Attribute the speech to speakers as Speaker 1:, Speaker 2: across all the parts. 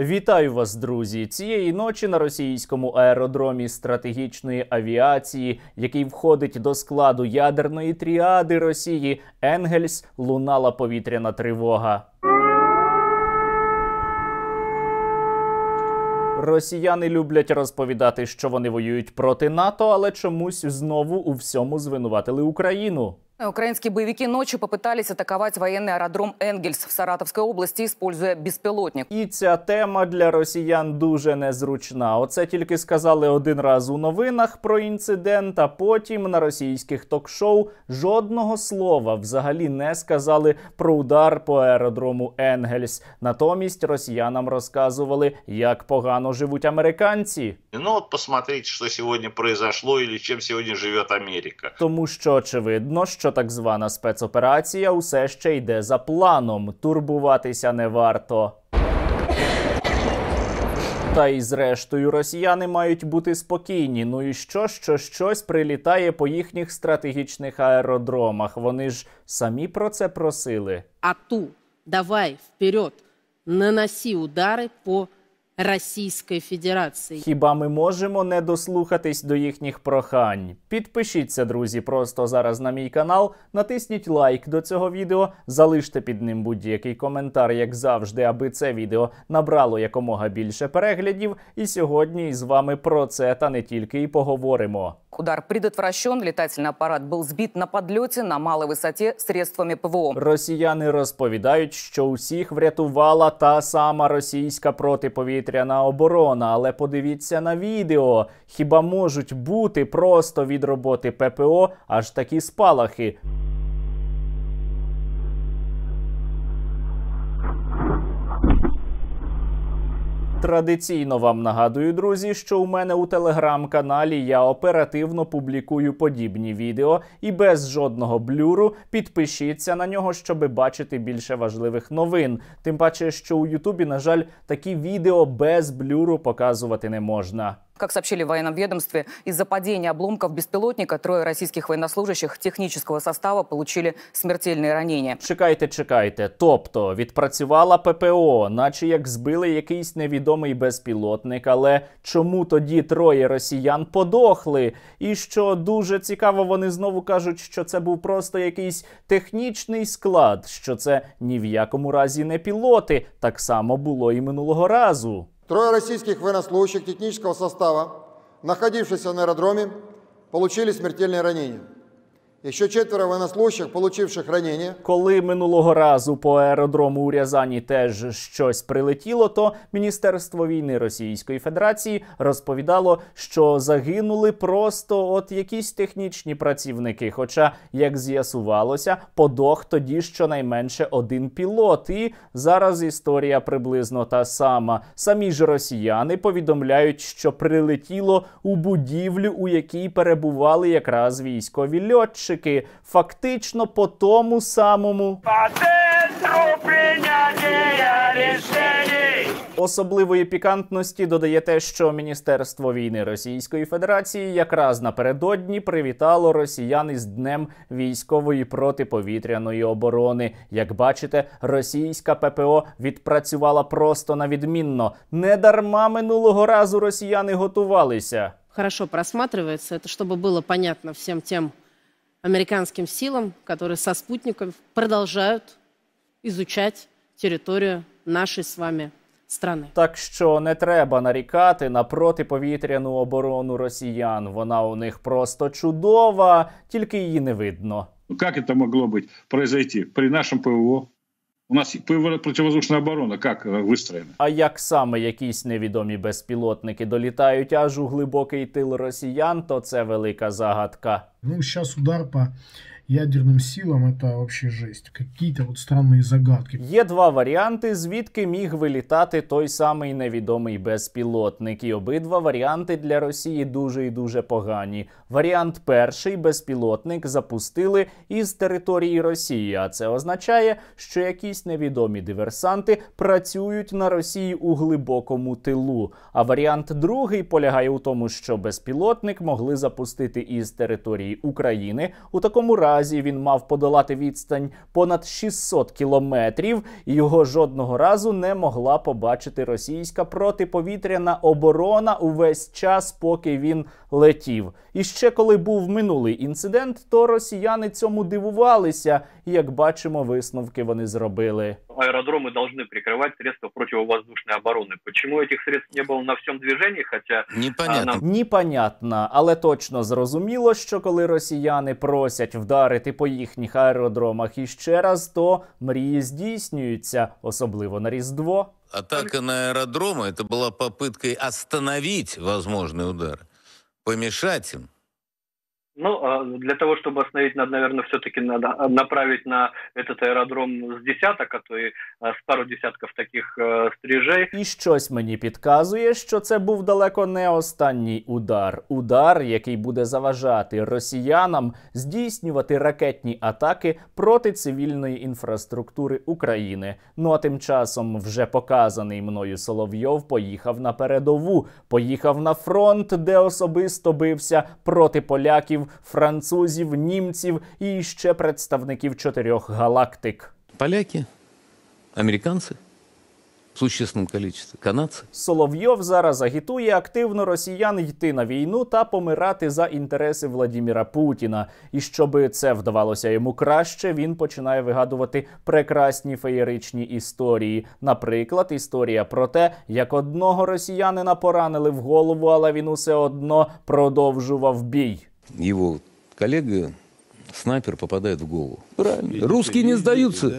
Speaker 1: Вітаю вас, друзі! Цієї ночі на російському аеродромі стратегічної авіації, який входить до складу ядерної тріади Росії, Енгельс лунала повітряна тривога. Росіяни люблять розповідати, що вони воюють проти НАТО, але чомусь знову у всьому звинуватили Україну.
Speaker 2: Украинские боевики ночью попытались атаковать военный аэродром Энгельс в Саратовской области, используя беспилотник.
Speaker 1: І ця тема для росіян дуже незручна. Оце тільки сказали один раз у новинах про інцидент, а потім на російських ток-шоу жодного слова взагалі не сказали про удар по аеродрому Енгельс. Натомість росіянам розказували, як погано живуть американці.
Speaker 3: Ну вот посмотрите, что сегодня произошло или чем сегодня живет Америка.
Speaker 1: Тому що очевидно, що так звана спецоперація усе ще йде за планом. Турбуватися не варто. Та і зрештою росіяни мають бути спокійні. Ну і що, що щось прилітає по їхніх стратегічних аеродромах. Вони ж самі про це просили.
Speaker 4: АТУ, давай вперед, наноси удары по Российской Федерации.
Speaker 1: Хіба ми можемо не дослухатись до їхніх прохань? Підпишіться, друзі, просто зараз на мій канал, натисніть лайк до цього відео, залиште під ним будь-який коментар, як завжди, аби це відео набрало якомога більше переглядів. І сьогодні із вами про це та не тільки і поговоримо.
Speaker 2: Удар предотвращен, летательный аппарат был сбит на подлете на малой высоте средствами ПВО.
Speaker 1: Росіяни розповідають, що усіх врятувала та сама російська протиповітряна оборона. Але подивіться на відео: хіба можуть бути просто від роботи ППО аж такі спалахи? Традиційно вам нагадую, друзі, що у мене у телеграм-каналі я оперативно публікую подібні відео і без жодного блюру підпишіться на нього, щоби бачити більше важливих новин. Тим паче, що у Ютубі, на жаль, такі відео без блюру показувати не можна.
Speaker 2: Как сообщили в военном ведомстве, из-за падения обломков беспилотника трое российских военнослужащих технического состава получили смертельные ранения.
Speaker 1: Чекайте, чекайте. Тобто відпрацювала ППО, наче як збили якийсь невідомий безпілотник. Але чому тоді троє росіян подохли? І що дуже цікаво, вони знову кажуть, що це був просто якийсь технічний склад, що це ні в якому разі не пілоти. Так само було і минулого разу.
Speaker 5: Трое российских военнослужащих технического состава, находившихся на аэродроме, получили смертельные ранения. Еще четверо военнослужащих, получивших ранения,
Speaker 1: Коли минулого разу по аеродрому у Рязані теж щось прилетіло, то Міністерство війни Російської Федерації розповідало, що загинули просто от якісь технічні працівники. Хоча, як з'ясувалося, подох тоді щонайменше один пілот. І зараз історія приблизно та сама. Самі ж росіяни повідомляють, що прилетіло у будівлю, у якій перебували якраз військові льотчики Фактично по тому самому. Особливої пікантності додає те, що Міністерство війни Російської Федерації якраз напередодні привітало росіян із днем військової протиповітряної оборони. Як бачите, російська ППО відпрацювала просто на відмінно. Не дарма минулого разу росіяни готувалися.
Speaker 4: Хорошо просматривается, это чтобы было понятно всем тем американским силам, которые со спутников продолжают изучать территорию нашей с вами страны.
Speaker 1: Так що не треба нарікати на протиповітряну оборону росіян. Вона у них просто чудова, тільки її не видно.
Speaker 6: Ну, Как это могло быть произойти при нашем ПВО? У нас противовоздушна оборона как вистроєна?
Speaker 1: А як саме якісь невідомі безпілотники долітають аж у глибокий тил росіян, то це велика загадка.
Speaker 7: Ну, зараз удар по ядерным силам это вообще жесть. Какие-то вот странные загадки.
Speaker 1: Є два варіанти, звідки міг вилітати той самий невідомий безпілотник. І обидва варіанти для Росії дуже і дуже погані. Варіант перший безпілотник запустили із території Росії, а це означає, що якісь невідомі диверсанти працюють на Росії у глибокому тилу. А варіант другий полягає у тому, що безпілотник могли запустити із території України. У такому разі разі він мав подолати відстань понад 600 кілометрів, його жодного разу не могла побачити російська протиповітряна оборона увесь час, поки він летів. І ще коли був минулий інцидент, то росіяни цьому дивувалися, як бачимо, висновки вони зробили
Speaker 8: аэродромы должны прикрывать средства противовоздушной обороны. Почему этих средств не было на всем движении, хотя
Speaker 9: Непонятно.
Speaker 8: а, нам
Speaker 1: Непонятно, але точно зрозуміло, що коли росіяни просять вдарити по їхніх аеродромах іще раз, то мрії здійснюються, особливо на Різдво.
Speaker 9: Атака на аэродромы это была попыткой остановить возможный удар, помешать им.
Speaker 8: Ну, а для того, чтобы остановить, надо, наверное, все-таки надо направить на этот аэродром с десяток, а то и а, с пару десятков таких э, стрижей.
Speaker 1: І щось мені підказує, що це був далеко не останній удар. Удар, який буде заважати росіянам здійснювати ракетні атаки проти цивільної інфраструктури України. Ну а тим часом вже показаний мною Соловйов поїхав на передову, поїхав на фронт, де особисто бився проти поляків, французів, німців і ще представників чотирьох галактик.
Speaker 9: Поляки, американцы в существенном количестве, канадцы.
Speaker 1: Соловйов зараз агітує активно росіян йти на війну та помирати за інтереси Владіміра Путіна. І щоб це вдавалося йому краще, він починає вигадувати прекрасні феєричні історії. Наприклад, історія про те, як одного росіянина поранили в голову, але він усе одно продовжував бій.
Speaker 9: Его коллега, снайпер, попадает в голову. Правильно. Русские не сдаются.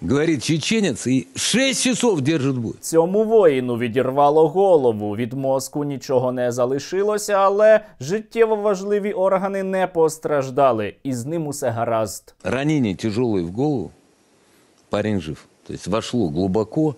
Speaker 9: Говорит чеченец и шесть часов держит бой.
Speaker 1: Цьому воїну відірвало голову. Від мозку нічого не залишилося, але життєво важливі органи не постраждали, і з ним усе гаразд.
Speaker 9: Ранение тяжелое в голову. Парень жив. То есть вошло глубоко,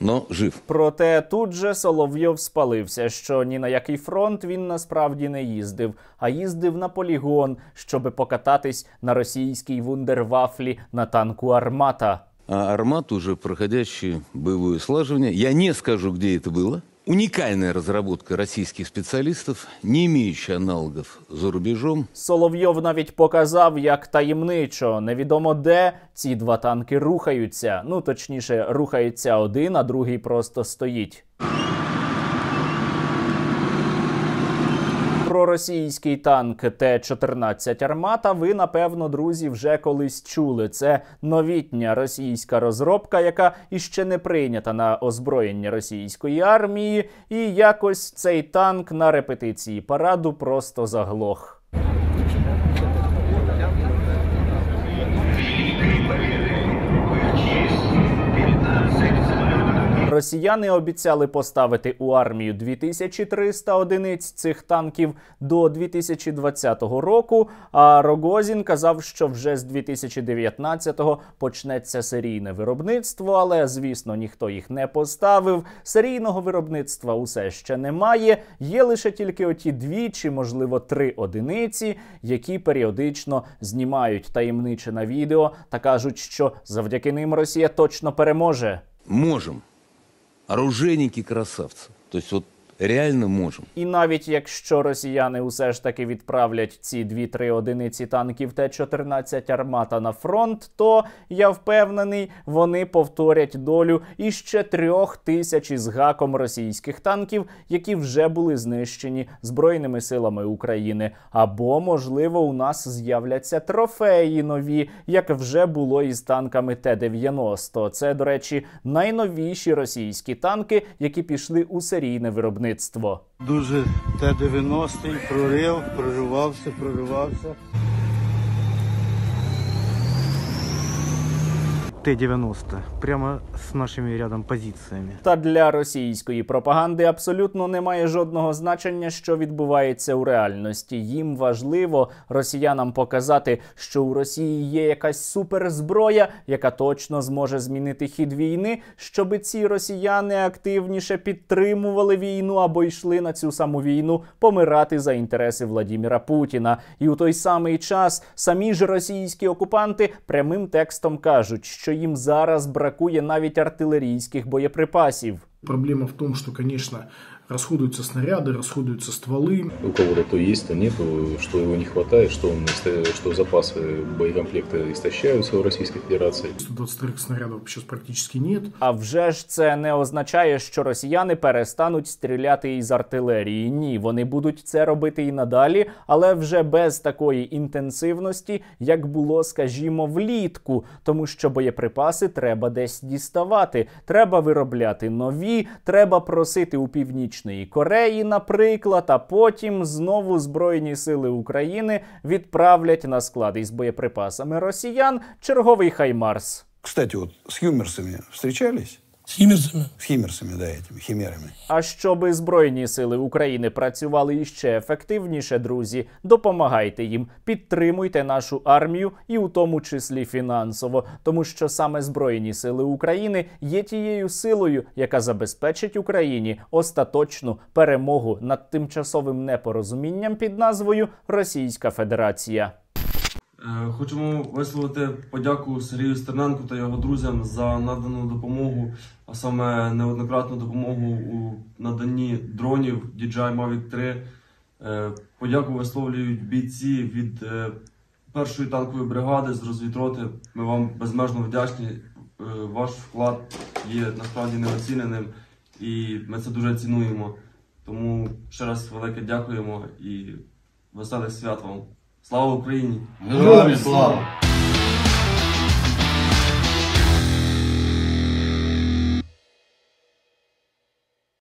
Speaker 9: но жив.
Speaker 1: Проте тут же Соловйов спалився, що ні на який фронт він насправді не їздив, а їздив на полігон, щоби покататись на російській вундервафлі на танку Армата.
Speaker 9: А «Армат» уже проходящий боевое слаживание. Я не скажу, где это было. Уникальная разработка российских специалистов, не имеющая аналогов за рубежом.
Speaker 1: Соловйов навіть показав, як таємничо, невідомо де ці два танки рухаються. Ну точніше, рухається один, а другий просто стоїть. Про російський танк Т-14 Армата ви, напевно, друзі, вже колись чули. Це новітня російська розробка, яка іще не прийнята на озброєння російської армії. І якось цей танк на репетиції параду просто заглох. Росіяни обіцяли поставити у армію 2300 одиниць цих танків до 2020 року. А Рогозін казав, що вже з 2019-го почнеться серійне виробництво, але звісно ніхто їх не поставив. Серійного виробництва усе ще немає. Є лише тільки оті дві чи, можливо, три одиниці, які періодично знімають таємниче на відео та кажуть, що завдяки ним Росія точно переможе.
Speaker 9: Можем. Оружейники красавцы. То есть вот реально можем.
Speaker 1: І навіть якщо росіяни усе ж таки відправлять ці 2-3 одиниці танків Т-14 Армата на фронт, то я впевнений, вони повторять долю іще трьох тисяч із гаком російських танків, які вже були знищені Збройними силами України. Або, можливо, у нас з'являться трофеї нові, як вже було із танками Т-90. Це, до речі, найновіші російські танки, які пішли у серійне виробництво.
Speaker 10: Дуже Т-90 прорив, проривався, проривався.
Speaker 11: Т-90, прямо с нашими рядом позициями.
Speaker 1: Та для російської пропаганди абсолютно немає жодного значення, що відбувається у реальності. Їм важливо росіянам показати, що у Росії є якась суперзброя, яка точно зможе змінити хід війни, щоби ці росіяни активніше підтримували війну або йшли на цю саму війну помирати за інтереси Владіміра Путіна. І у той самий час самі ж російські окупанти прямим текстом кажуть, що їм зараз бракує навіть артилерійських боєприпасів.
Speaker 7: Проблема в тому, що, конечно, Расходуются снаряды, расходуются стволы.
Speaker 12: У кого-то то есть, то нету, что его не хватает, что, он, иста- что запасы боекомплекта истощаются в Российской Федерации.
Speaker 7: 122 снарядов сейчас практически нет.
Speaker 1: А вже ж це не означає, що росіяни перестануть стріляти із артилерії. Ні, вони будуть це робити і надалі, але вже без такої інтенсивності, як було, скажімо, влітку, тому що боєприпаси треба десь діставати. Треба виробляти нові, треба просити у північної Кореї, наприклад, а потім знову Збройні сили України відправлять на склади із боєприпасами росіян черговий Хаймарс.
Speaker 13: Кстати, вот с химерсами встречались?
Speaker 14: С химерсами?
Speaker 13: С химерсами, да, этими, химерами.
Speaker 1: А щоби Збройні сили України працювали іще ефективніше, друзі, допомагайте їм, підтримуйте нашу армію і у тому числі фінансово, тому що саме Збройні сили України є тією силою, яка забезпечить Україні остаточну перемогу над тимчасовим непорозумінням під назвою Російська Федерація.
Speaker 15: Е, Хочемо висловити подяку Сергію Стерненку та його друзям за надану допомогу, а саме неоднократну допомогу у наданні дронів DJI Mavic 3. Е, Подяку висловлюють бійці від е, першої танкової бригади з розвідроти. Ми вам безмежно вдячні. Ваш вклад є насправді неоціненим, і ми це дуже цінуємо. Тому ще раз велике дякуємо і веселих свят вам. Слава Україні!
Speaker 14: Героям слава!